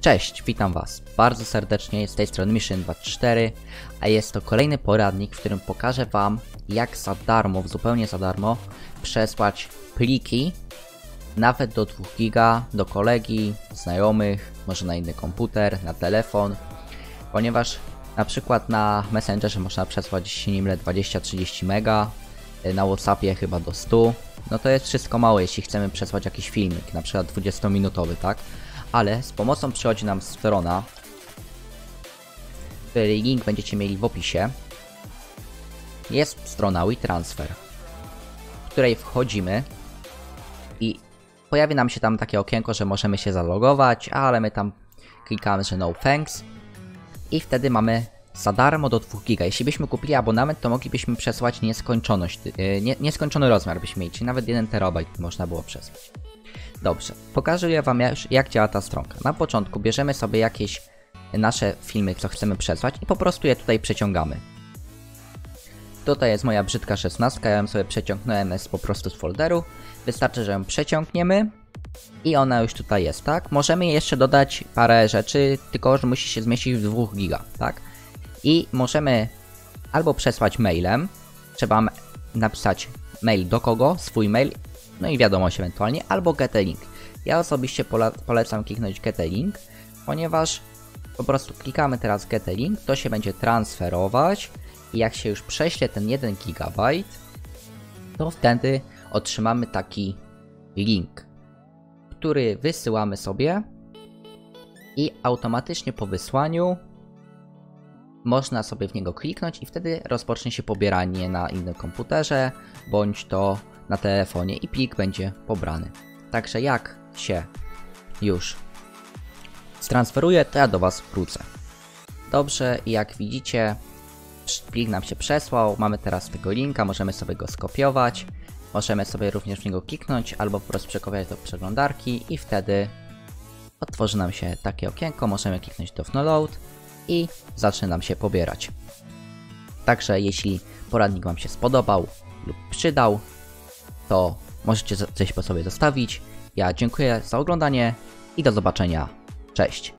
Cześć, witam Was bardzo serdecznie z tej strony Mission24, a jest to kolejny poradnik, w którym pokażę Wam jak za darmo, zupełnie za darmo przesłać pliki nawet do 2 giga do kolegi, znajomych, może na inny komputer, na telefon, ponieważ na przykład na Messengerze można przesłać, mylę, 20-30 mega, na Whatsappie chyba do 100, no to jest wszystko mało, jeśli chcemy przesłać jakiś filmik, na przykład 20-minutowy, tak? Ale z pomocą przychodzi nam strona, której link będziecie mieli w opisie. Jest strona WeTransfer, w której wchodzimy i pojawi nam się tam takie okienko, że możemy się zalogować, ale my tam klikamy, że no thanks i wtedy mamy za darmo do 2 giga. Jeśli byśmy kupili abonament, to moglibyśmy przesłać nieskończoność, yy, nie, nieskończony rozmiar byśmy mieli, czyli nawet 1 terabajt można było przesłać. Dobrze, pokażę Wam już jak działa ta stronka. Na początku bierzemy sobie jakieś nasze filmy, co chcemy przesłać i po prostu je tutaj przeciągamy. Tutaj jest moja brzydka 16, ja ją sobie przeciągnąłem z po prostu z folderu. Wystarczy, że ją przeciągniemy i ona już tutaj jest, tak? Możemy jeszcze dodać parę rzeczy, tylko że musi się zmieścić w 2 giga, tak? I możemy albo przesłać mailem, trzeba napisać mail do kogo, swój mail, no i wiadomość ewentualnie, albo get a link. Ja osobiście polecam kliknąć get a link, ponieważ po prostu klikamy teraz get a link, to się będzie transferować i jak się już prześle ten 1 GB, to wtedy otrzymamy taki link, który wysyłamy sobie i automatycznie po wysłaniu można sobie w niego kliknąć i wtedy rozpocznie się pobieranie na innym komputerze bądź to na telefonie i plik będzie pobrany. Także jak się już transferuje, to ja do Was wrócę. Dobrze, i jak widzicie, plik nam się przesłał, mamy teraz tego linka, możemy sobie go skopiować, możemy sobie również w niego kliknąć albo po prostu przekopiować do przeglądarki i wtedy otworzy nam się takie okienko, możemy kliknąć do download i zacznie nam się pobierać. Także jeśli poradnik Wam się spodobał lub przydał, to możecie coś po sobie zostawić. Ja dziękuję za oglądanie i do zobaczenia. Cześć!